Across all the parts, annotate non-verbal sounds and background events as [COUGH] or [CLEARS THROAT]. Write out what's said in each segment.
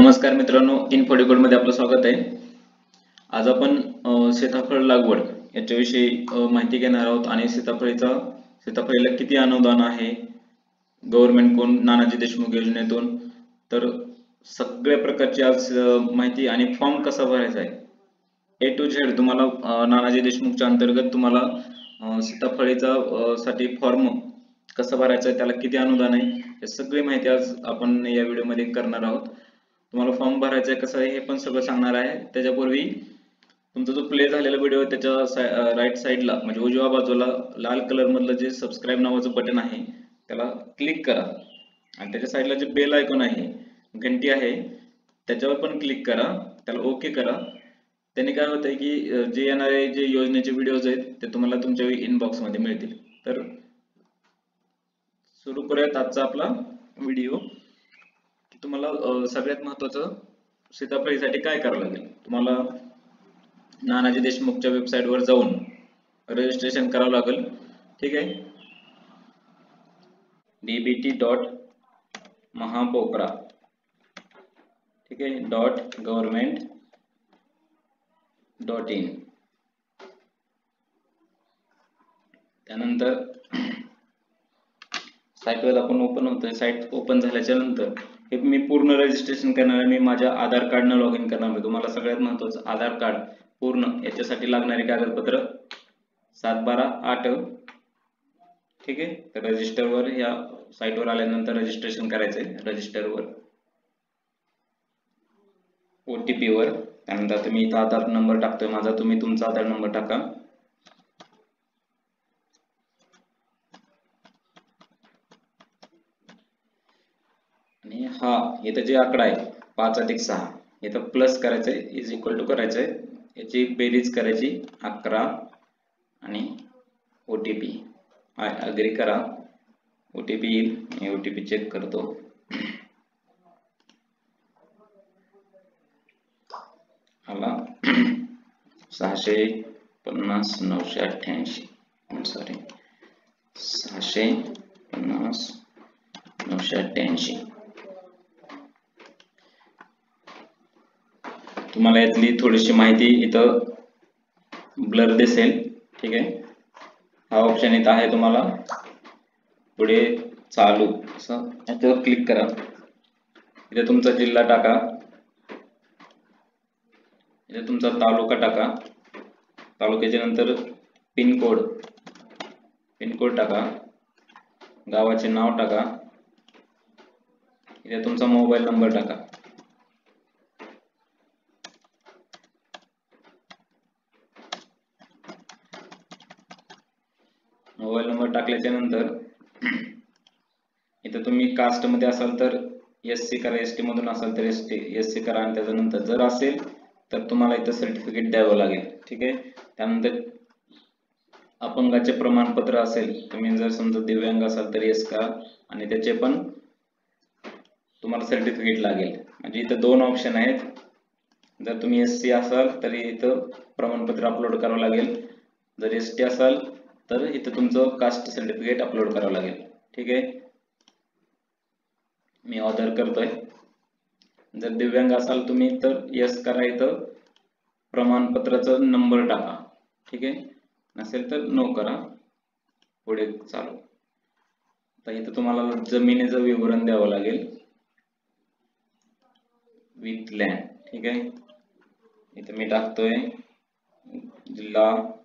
नमस्कार मित्रांनो इन्फोडिकोडमध्ये आपलं स्वागत आहे. आज आपण सीताफळ लागवड याच्याविषयी माहिती घेणार आहोत आणि सीताफळीचा सीताफळीला किती अनुदान आहे? गव्हर्नमेंट कोण? नानाजी देशमुख योजनेतून. तर सगळ्या प्रकारची आज माहिती आणि फॉर्म कसा भरायचा आहे? ए टू झेड तुम्हाला नानाजी देशमुखच्या अंतर्गत तुम्हाला सीताफळीचा साठी फॉर्म कसा भरायचा आहे त्याला किती अनुदान आहे हे सगळी माहिती आज आपण या व्हिडिओमध्ये करणार आहोत. तुम्हाला फॉर्म भरायचा आहे कसं आहे हे पण सगळं सांगणार आहे. त्याच्यापूर्वी तुमचा जो प्ले झालेला व्हिडिओ त्याच्या राईट साईडला म्हणजे उजव्या बाजूला लाल कलर मधलं जे सबस्क्राईब नावाचं बटन आहे त्याला क्लिक करा. आणि त्याच्या साईडला जे बेल आयकॉन आहे घंटी आहे त्याच्यावर पण क्लिक करा. त्याला ओके करा. त्याने काय होतंय की जे येणारे जे योजनेचे व्हिडिओज आहेत ते तुम्हाला तुमच्या इनबॉक्समध्ये मिळतील. तर सुरू करूयात आजचा आपला व्हिडिओ तुम्हाला सगळ्यात महत्वाचं सीताफळीसाठी काय करावं लागेल? तुम्हाला नानाजी देशमुखच्या वेबसाईटवर जाऊन रजिस्ट्रेशन करावं लागेल. ठीक आहे? डीबीटी डॉट महापोपरा ठीक आहे? डॉट गव्हर्नमेंट डॉट इन त्यानंतर साईटवर आपण ओपन होतोय. साईट ओपन झाल्याच्यानंतर हे मी पूर्ण रजिस्ट्रेशन करणार आहे. मी माझ्या आधार कार्डनं लॉग इन करणार आहे तुम्हाला सगळ्यात महत्वाचं आधार कार्ड पूर्ण याच्यासाठी लागणारे कागदपत्र सात बारा आठ. ठीक आहे? तर रजिस्टरवर या साईटवर आल्यानंतर रजिस्ट्रेशन करायचंय. रजिस्टरवर ओ टी पी वर. त्यानंतर तुम्ही मी इथं आधार नंबर टाकतोय. माझा तुम्ही तुमचा आधार नंबर टाका. आणि हा इथं जे आकडा आहे पाच अधिक सहा. इथं प्लस करायचंय इज इक्वल टू करायचंय याची बेरीज करायची अकरा आणि O T P I agree करा. ओ टी पी येईल मी ओ टी पी चेक करतो. आला. सहाशे पन्नास नऊशे अठ्ठ्याऐंशी. सॉरी सहाशे पन्नास नऊशे अठ्ठ्याऐंशी. तुम्हाला यातली थोडीशी माहिती इथं ब्लर दिसेल. ठीक आहे? हा ऑप्शन इथं आहे तुम्हाला. पुढे चालू. असं? याच्यावर क्लिक करा. इथे तुमचा जिल्हा टाका. इथे तुमचा तालुका टाका. तालुक्याच्या नंतर पिनकोड. पिनकोड टाका. गावाचे नाव टाका. इथे तुमचा मोबाईल नंबर टाका. मोबाईल नंबर टाकल्याच्या नंतर इथं तुम्ही कास्टमध्ये असाल तर एस सी करा एस टी मधून असाल तर एस टी एस सी करा आणि त्याच्यानंतर जर असेल तर तुम्हाला इथं सर्टिफिकेट द्यावं लागेल ठीक आहे? त्यानंतर अपंगाचे प्रमाणपत्र असेल तुम्ही जर समजा दिव्यांग असाल तर एस करा आणि त्याचे पण तुम्हाला सर्टिफिकेट लागेल. म्हणजे इथं दोन ऑप्शन आहेत. जर तुम्ही एस सी असाल तर इथं प्रमाणपत्र अपलोड करावं लागेल. जर एस टी असाल तर इथं तुमचं कास्ट सर्टिफिकेट अपलोड करावं लागेल. ठीक आहे? मी ऑर्डर करतोय. जर दिव्यांग असाल तुम्ही तर यस करा इथं. प्रमाणपत्राचा नंबर टाका. ठीक आहे? नसेल तर नो करा. पुढे चालू. तर इथं तुम्हाला जमिनीचं विवरण द्यावं लागेल. विथ लँड ठीक आहे? इथं मी टाकतोय. जिल्हा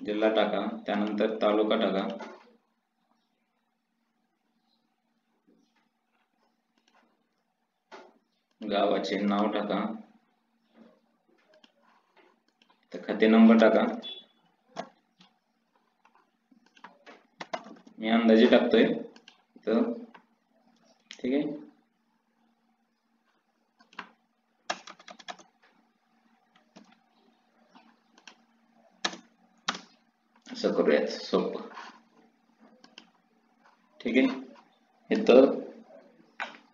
जिल्हा टाका त्यानंतर तालुका टाका. गावाचे नाव टाका. तर खाते नंबर टाका. मी अंदाजे टाकतोय. तर ठीक आहे? असं करूयात सोप. ठीक आहे? इथं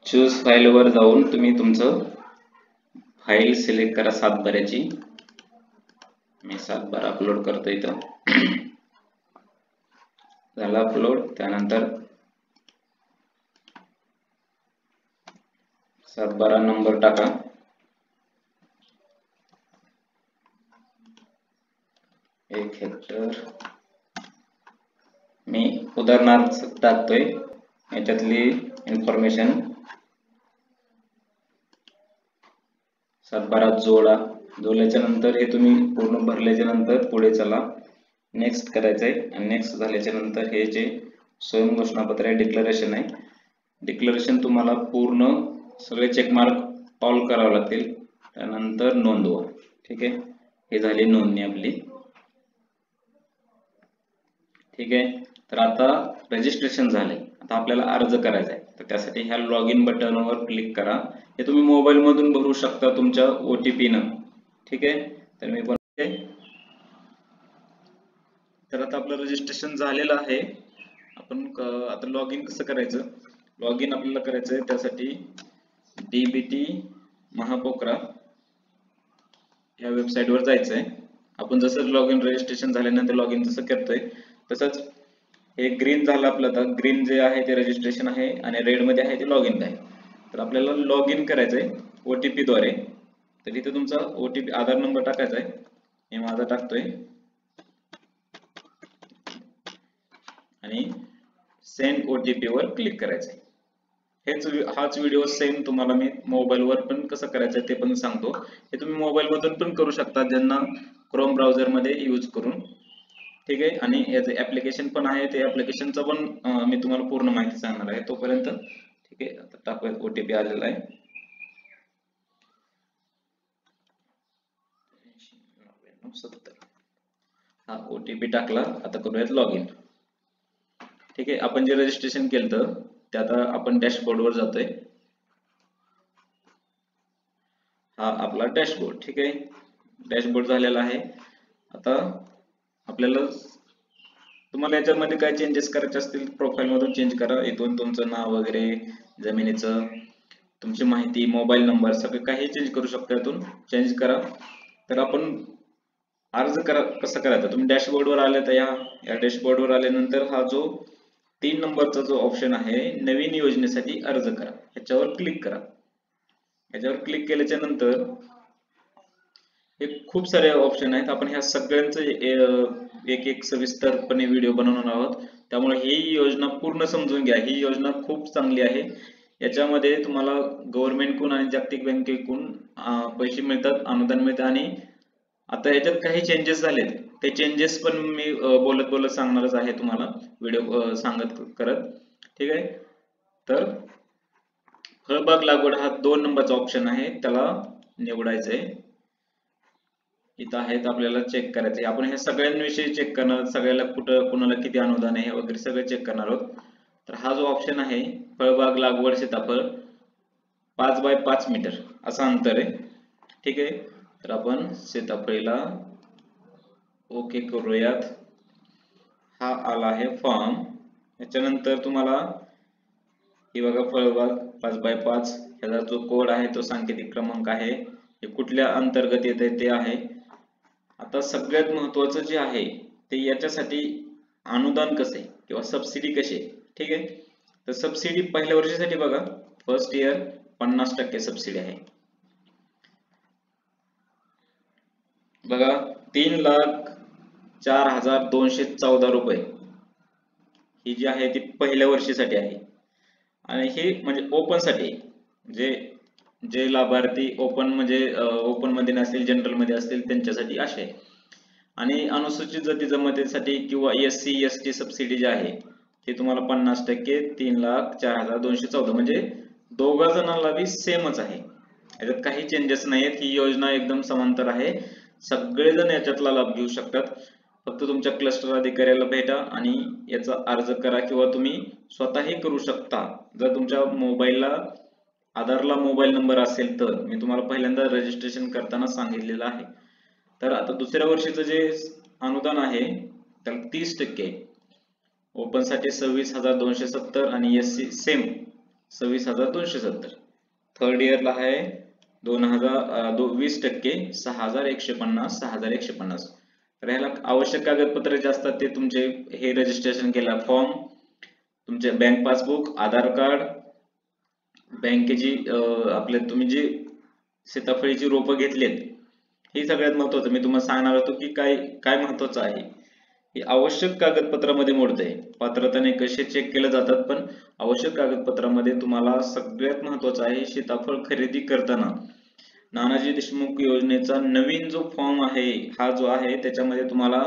चूज फाईल वर जाऊन तुम्ही तुमचं फाईल सिलेक्ट करा सातबाऱ्याची. मी सातबारा अपलोड करतो इथं. [CLEARS THROAT] झाला अपलोड त्यानंतर सातबारा नंबर टाका. एक हेक्टर मी उदाहरणार्थ टाकतोय. याच्यातली इन्फॉर्मेशन सातबारा जोडा. जोडल्याच्या नंतर हे तुम्ही पूर्ण भरल्याच्या नंतर पुढे चला. नेक्स्ट करायचं आहे आणि नेक्स्ट झाल्याच्यानंतर हे जे स्वयं घोषणापत्र आहे डिक्लरेशन आहे. डिक्लरेशन तुम्हाला पूर्ण सगळे चेकमार्क ऑल करावे लागतील. त्यानंतर नोंदवा. ठीक आहे? हे झाली नोंदणी आपली. ठीक आहे? तर आता रजिस्ट्रेशन झाले आता आपल्याला अर्ज करायचा आहे तर त्यासाठी ह्या लॉग इन बटनवर क्लिक करा. हे तुम्ही मोबाईल मधून भरू शकता तुमच्या ओ टी पीनं ठीक आहे? तर मी पण तर आता आपलं रजिस्ट्रेशन झालेलं आहे. आपण आता लॉग इन कसं करायचं? लॉग इन आपल्याला करायचं आहे त्यासाठी डीबीटी महापोकरा या वेबसाईटवर जायचं आहे आपण जसं लॉग इन रजिस्ट्रेशन झाल्यानंतर लॉग इन जसं करतोय. तसंच हे ग्रीन झालं आपलं आता ग्रीन जे आहे ते रजिस्ट्रेशन आहे आणि रेडमध्ये आहे ते लॉग इन आहे. तर आपल्याला लॉग इन करायचं आहे ओटीपी द्वारे. तर इथे तुमचा ओटीपी आधार नंबर टाकायचा आहे. हे माझा टाकतोय. आणि सेंड ओटीपी वर क्लिक करायचंय. हेच हाच व्हिडिओ सेम तुम्हाला मी मोबाईल वर पण कसं करायचं ते पण सांगतो. हे तुम्ही मोबाईल मधून पण करू शकता ज्यांना क्रोम ब्राउझरमध्ये यूज करून ठीक आहे? आणि याचं ऍप्लिकेशन पण आहे ते ऍप्लिकेशनचं पण मी तुम्हाला पूर्ण माहिती सांगणार आहे तोपर्यंत. ठीक आहे? आता टाकूयात ओटीपी आलेला आहे. सत्तर हा ओटीपी टाकला. आता करूयात लॉग इन ठीक आहे? आपण जे रजिस्ट्रेशन केलं ते आता आपण डॅशबोर्ड वर जातोय. हा आपला डॅशबोर्ड ठीक आहे? डॅशबोर्ड झालेला आहे. आता आपल्याला तुम्हाला याच्यामध्ये काय चेंजेस करायचे असतील? प्रोफाईल मधून चेंज करा. इथून तुमचं नाव वगैरे जमिनीचं तुमची माहिती मोबाईल नंबर सगळं काही चेंज करू शकता यातून. चेंज करा. तर आपण अर्ज करा कसं करायचं? तुम्ही डॅशबोर्ड वर आले तर या या डॅशबोर्ड वर आल्यानंतर हा जो तीन नंबरचा जो ऑप्शन आहे नवीन योजनेसाठी अर्ज करा. ह्याच्यावर क्लिक करा. याच्यावर क्लिक केल्याच्यानंतर हे खूप सारे ऑप्शन आहेत. आपण ह्या सगळ्यांचं एक एक सविस्तरपणे व्हिडिओ बनवणार आहोत. त्यामुळे ही योजना पूर्ण समजून घ्या. ही योजना खूप चांगली आहे. याच्यामध्ये तुम्हाला गव्हर्नमेंटकडून आणि जागतिक बँकेकडून पैसे मिळतात अनुदान मिळतं आणि आता याच्यात काही चेंजेस झालेत. ते चेंजेस पण मी बोलत बोलत सांगणारच आहे तुम्हाला. व्हिडिओ सांगत करत. ठीक आहे? तर फळबाग लागवड हा दोन नंबरचा ऑप्शन आहे. त्याला निवडायचं आहे इथं आहेत आपल्याला चेक करायचं आपण ह्या सगळ्यांविषयी चेक करणार सगळ्याला कुठं कुणाला किती अनुदान आहे वगैरे सगळं चेक करणार आहोत. तर हा जो ऑप्शन आहे फळबाग लागवड सीताफळ पाच बाय पाच मीटर असं अंतर आहे. ठीक आहे? तर आपण सीताफळीला ओके करूयात. हा आला आहे फॉर्म. याच्यानंतर तुम्हाला ही बघा फळबाग पाच बाय पाच. ह्याचा जो कोड आहे तो सांकेतिक क्रमांक आहे. हे कुठल्या अंतर्गत येते ते आहे. आता सगळ्यात महत्वाचं जे आहे ते याच्यासाठी अनुदान कसे किंवा सबसिडी कशी ठीक आहे? तर सबसिडी पहिल्या वर्षासाठी बघा फर्स्ट इयर पन्नास टक्के सबसिडी आहे. बघा तीन लाख चार हजार दोनशे चौदा रुपये ही जी आहे ती पहिल्या वर्षीसाठी आहे. आणि ही म्हणजे ओपनसाठी म्हणजे जे लाभार्थी ओपन म्हणजे ओपनमध्ये नसतील जनरलमध्ये असतील त्यांच्यासाठी असे. आणि अनुसूचित जाती जमातीसाठी किंवा S C S T subsidy जी आहे ती तुम्हाला पन्नास टक्के तीन लाख चार हजार दोनशे चौदा. म्हणजे दोघा जणांना बी सेमच आहे. याच्यात काही चेंजेस नाहीत ही योजना एकदम समांतर आहे. सगळेजण याच्यातला लाभ घेऊ शकतात. फक्त तुमच्या क्लस्टर अधिकाऱ्याला भेटा आणि याचा अर्ज करा किंवा तुम्ही स्वतःही करू शकता. जर तुमच्या मोबाईलला आधारला मोबाईल नंबर असेल तर मी तुम्हाला पहिल्यांदा रजिस्ट्रेशन करताना सांगितलेलं आहे. तर आता दुसऱ्या वर्षीचं जे अनुदान आहे त्याला तीस टक्के. ओपनसाठी सव्वीस हजार दोनशे सत्तर आणि एस सी सेम सव्वीस हजार दोनशे सत्तर. थर्ड इयरला आहे दोन हजार दो वीस टक्के सहा हजार एकशे पन्नास सहा हजार एकशे पन्नास. तर ह्याला आवश्यक कागदपत्रे जे असतात ते तुमचे हे रजिस्ट्रेशन केला फॉर्म तुमचे बँक पासबुक आधार कार्ड बँकेची आपल्या आपले तुम्ही जी सीताफळीची रोपं घेतलीत हे सगळ्यात महत्वाचं. मी तुम्हाला सांगणार होतो की काय काय महत्वाचं आहे. हे आवश्यक कागदपत्रामध्ये मोडतंय. पात्रता कसे चेक केले जातात पण आवश्यक कागदपत्रामध्ये तुम्हाला सगळ्यात महत्वाचं आहे सीताफळ खरेदी करताना. नानाजी देशमुख योजनेचा नवीन जो फॉर्म आहे हा जो आहे त्याच्यामध्ये तुम्हाला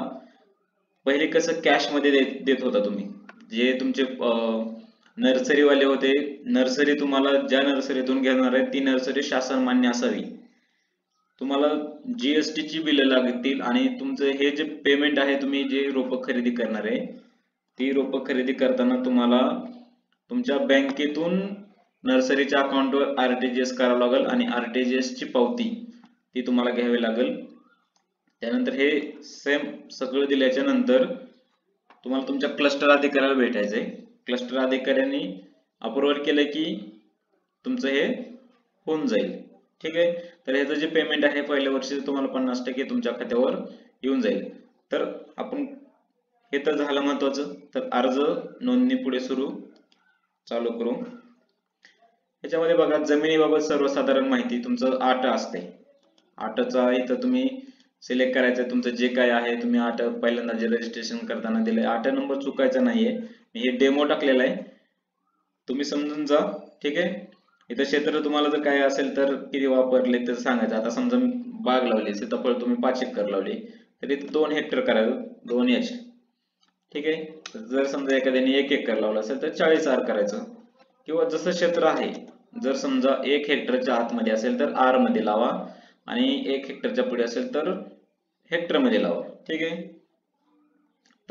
पहिले कसं कॅशमध्ये देत देत होता तुम्ही? जे तुमचे नर्सरीवाले होते. नर्सरी तुम्हाला ज्या नर्सरीतून घेणार आहे ती नर्सरी शासन मान्य असावी. तुम्हाला जीएसटी ची बिलं लागतील आणि तुमचं हे जे पेमेंट आहे तुम्ही जे रोपं खरेदी करणार आहे ती रोपं खरेदी करताना तुम्हाला तुमच्या बँकेतून नर्सरीच्या अकाउंटवर आरटीजीएस करावं लागेल आणि आरटीजीएस ची पावती ती तुम्हाला घ्यावी लागेल. त्यानंतर हे सेम सगळं दिल्याच्या नंतर तुम्हाला तुमच्या क्लस्टर अधिकाऱ्याला भेटायचंय. क्लस्टर अधिकाऱ्यांनी अप्रुव्हल केलं की तुमचं हे होऊन जाईल. ठीक आहे? तर ह्याचं जे पेमेंट आहे पहिल्या वर्षी तुम्हाला पन्नास टक्के तुमच्या खात्यावर येऊन जाईल. तर आपण हे तर झालं महत्वाचं. तर अर्ज नोंदणी पुढे सुरू चालू करू. ह्याच्यामध्ये बघा जमिनीबाबत सर्वसाधारण माहिती. तुमचं आट असते. आटचा इथं तुम्ही सिलेक्ट करायचं. तुमचं जे काय आहे तुम्ही आट पहिल्यांदा जे रजिस्ट्रेशन करताना दिले आठ नंबर चुकायचा नाहीये. हे डेमो टाकलेला आहे. तुम्ही समजून जा ठीक आहे? इथं क्षेत्र तुम्हाला जर काय असेल तर किती वापरले तर सांगायचं. आता समजा मी बाग लावली सीताफळ तुम्ही पाच एकर लावली. तर इथं दोन हेक्टर करायचं दोन एच ठीक आहे? जर समजा एखाद्याने एक एकर लावला असेल तर चाळीस आर करायचं. किंवा जसं क्षेत्र आहे जर समजा एक हेक्टरच्या आतमध्ये असेल तर आरमध्ये लावा. आणि एक हेक्टरच्या पुढे असेल तर हेक्टरमध्ये लावा. ठीक आहे?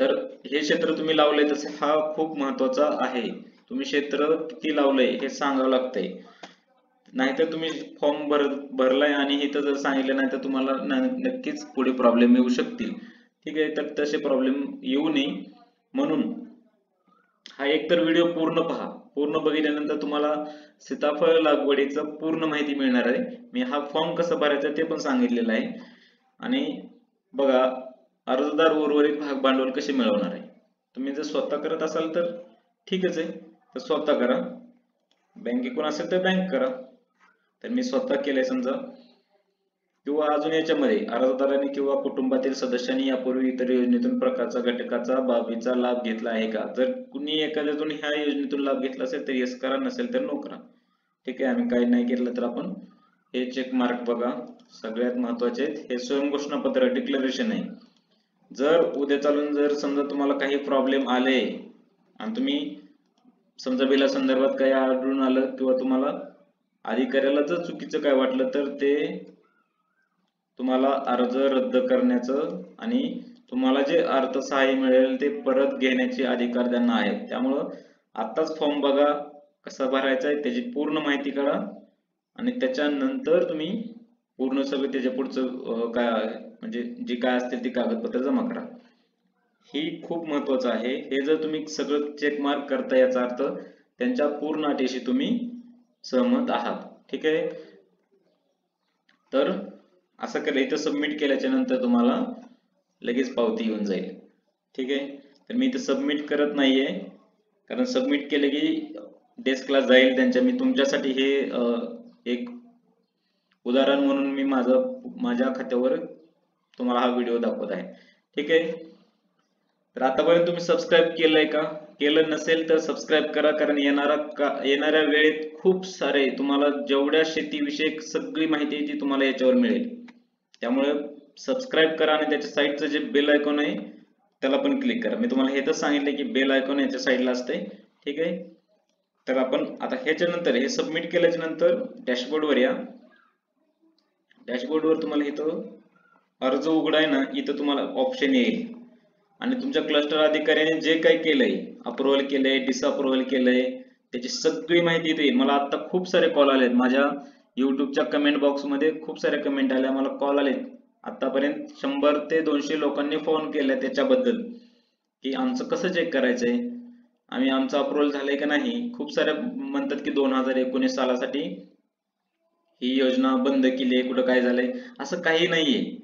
तर हे क्षेत्र तुम्ही लावलंय तसे हा खूप महत्त्वाचा आहे. तुम्ही क्षेत्र किती लावलंय हे सांगावं लागतंय. नाहीतर तुम्ही फॉर्म भर भरलाय आणि इथं जर सांगितलं नाही तर तुम्हाला नक्कीच पुढे प्रॉब्लेम येऊ शकतील. ठीक आहे तर तसे प्रॉब्लेम येऊ नये. म्हणून हा एक तर व्हिडिओ पूर्ण पहा. पूर्ण बघितल्यानंतर तुम्हाला सीताफळ लागवडीचं पूर्ण माहिती मिळणार आहे. मी हा फॉर्म कसं भरायचा ते पण सांगितलेलं आहे. आणि बघा अर्जदार उर्वरित भाग भांडवल कसे मिळवणार आहे? तुम्ही जर स्वतः करत असाल तर ठीकच आहे. तर स्वतः करा. बँकेकडून असेल तर बँक करा. तर मी स्वतः केलंय समजा. किंवा अजून याच्यामध्ये अर्जदाराने किंवा कुटुंबातील सदस्यांनी यापूर्वी इतर योजनेतून प्रकारचा घटकाचा बाबीचा लाभ घेतला आहे का? जर कुणी एखाद्यातून ह्या योजनेतून लाभ घेतला असेल तर यस करा नसेल तर नो करा. ठीक आहे आम्ही काही नाही केलं तर आपण हे चेक मार्क बघा. सगळ्यात महत्त्वाचे हे स्वयंघोषणापत्र डिक्लेरेशन आहे. जर उद्या चालून जर समजा तुम्हाला काही प्रॉब्लेम आले आणि तुम्ही समजा बिला संदर्भात काही आढळून आलं किंवा तुम्हाला अधिकाऱ्याला जर चुकीचं काय वाटलं तर ते तुम्हाला अर्ज रद्द करण्याचं आणि तुम्हाला जे अर्थसहाय्य मिळेल ते परत घेण्याचे अधिकार त्यांना आहेत. त्यामुळं आताच फॉर्म बघा कसा भरायचा आहे त्याची पूर्ण माहिती काढा आणि त्याच्यानंतर तुम्ही पूर्ण सगळं त्याच्या पुढचं काय म्हणजे जी काय असतील ती कागदपत्र जमा करा. ही खूप महत्वाचं आहे. हे जर तुम्ही सगळं चेक मार्क करता याचा अर्थ त्यांच्या पूर्ण अटीशी तुम्ही सहमत आहात. ठीक आहे? तर असं केलं इथं सबमिट केल्याच्यानंतर तुम्हाला लगेच पावती येऊन जाईल. ठीक आहे? तर मी इथं सबमिट करत नाहीये. कारण सबमिट केलं की डेस्कला जाईल त्यांच्या. मी तुमच्यासाठी हे एक उदाहरण म्हणून मी माझं माझ्या खात्यावर तुम्हाला हा व्हिडिओ दाखवत आहे. ठीक आहे? तर आतापर्यंत तुम्ही सबस्क्राईब केलंय का? केलं नसेल तर सबस्क्राईब करा कारण येणारा का येणाऱ्या वेळेत खूप सारे तुम्हाला जेवढ्या शेतीविषयक सगळी माहिती ती तुम्हाला याच्यावर मिळेल. त्यामुळे सबस्क्राईब करा आणि त्याच्या साईडचं जे बेल आयकॉन आहे त्याला पण क्लिक करा. मी तुम्हाला हे तर सांगितलं की बेल आयकॉन याच्या साईडला असते ठीक आहे? तर आपण आता ह्याच्या नंतर हे सबमिट केल्याच्यानंतर डॅशबोर्डवर या. डॅशबोर्डवर तुम्हाला इथं अर्ज उघडाय ना इथं तुम्हाला ऑप्शन येईल. आणि तुमच्या क्लस्टर अधिकाऱ्याने जे काही केलंय अप्रुव्हल केलंय डिसअप्रुव्हल केलंय त्याची सगळी माहिती इथे येईल. मला आता खूप सारे कॉल आलेत. माझ्या युट्यूबच्या कमेंट बॉक्समध्ये खूप सारे कमेंट आल्या मला कॉल आलेत. आतापर्यंत शंभर ते दोनशे लोकांनी फोन केला त्याच्याबद्दल की आमचं कसं चेक करायचंय? आम्ही आमचं अप्रुव्हल झालंय का नाही? खूप सारे म्हणतात की दोन हजार एकोणीस सालासाठी ही योजना बंद केली आहे. कुठं काय झालंय? असं काही नाहीये.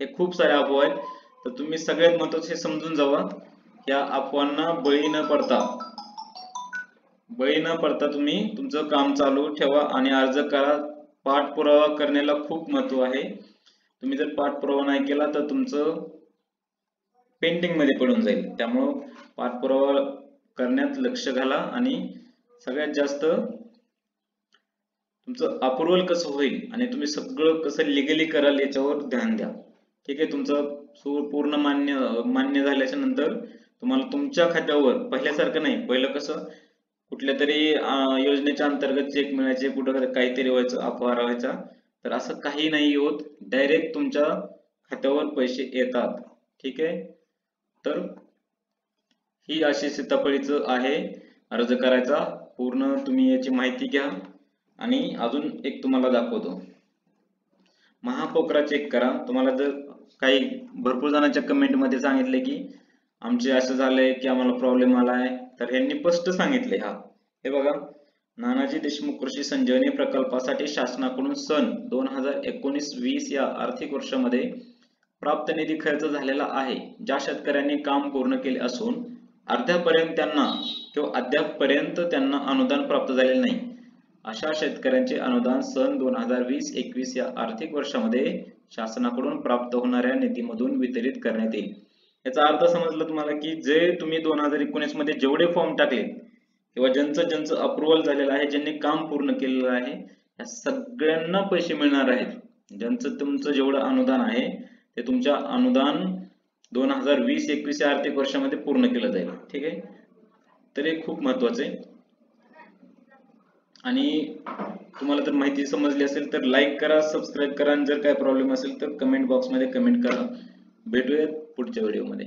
हे खूप सारे अफवा आहेत. तर तुम्ही सगळ्यात महत्त्वाचे समजून जावा या अफवांना बळी न पडता बळी न पडता तुम्ही तुमचं काम चालू ठेवा आणि अर्ज करा. पाठपुरावा करण्याला खूप महत्त्व आहे. तुम्ही जर पाठपुरावा नाही केला तर तुमचं पेंटिंगमध्ये पडून जाईल. त्यामुळं पाठपुरावा करण्यात लक्ष घाला आणि सगळ्यात जास्त तुमचं अप्रुव्हल कसं होईल आणि तुम्ही सगळं कसं लिगली कराल याच्यावर ध्यान द्या. ठीक आहे तुमचं पूर्ण मान्य मान्य झाल्याच्यानंतर तुम्हाला तुमच्या खात्यावर पहिल्यासारखं नाही पहिलं कसं कुठल्या तरी योजनेच्या अंतर्गत चेक मिळायचे कुठं काहीतरी व्हायचं अपहार व्हायचा तर असं काही नाही होत. डायरेक्ट तुमच्या खात्यावर पैसे येतात. ठीक आहे? तर ही अशी सीताफळीचं आहे. अर्ज करायचा. पूर्ण तुम्ही याची माहिती घ्या. आणि अजून एक तुम्हाला दाखवतो. महापोकरा चेक करा. तुम्हाला जर काही भरपूर जणांच्या कमेंटमध्ये सांगितले की आमचे असं झालंय की आम्हाला प्रॉब्लेम आलाय. तर यांनी स्पष्ट सांगितले हा. हे बघा नानाजी देशमुख कृषी संजीवनी प्रकल्पासाठी शासनाकडून सन दोन हजार एकोणीस वीस या आर्थिक वर्षामध्ये प्राप्त निधी खर्च झालेला आहे. ज्या शेतकऱ्यांनी काम पूर्ण केले असून अर्ध्यापर्यंत त्यांना किंवा अद्यापपर्यंत त्यांना अनुदान प्राप्त झालेले नाही. अशा शेतकऱ्यांचे अनुदान सन दोन हजार वीस एकवीस या आर्थिक वर्षामध्ये शासनाकडून प्राप्त होणाऱ्या निधीमधून वितरित करण्यात येईल. याचा अर्थ समजलं तुम्हाला की जे तुम्ही दोन हजार एकोणीसमध्ये जेवढे फॉर्म टाकले किंवा ज्यांचं ज्यांचं अप्रुव्हल झालेलं आहे ज्यांनी काम पूर्ण केलेलं आहे या सगळ्यांना पैसे मिळणार आहेत. ज्यांचं तुमचं जेवढं अनुदान आहे ते तुमच्या अनुदान दोन हजार वीस एकवीस या आर्थिक वर्षामध्ये पूर्ण केलं जाईल. ठीक आहे? तर हे खूप महत्वाचं आहे. आणि तुम्हाला तर माहिती समजली असेल तर लाईक करा सबस्क्राईब करा. आणि जर काय प्रॉब्लेम असेल तर कमेंट बॉक्समध्ये कमेंट करा. भेटूयात पुढच्या व्हिडिओमध्ये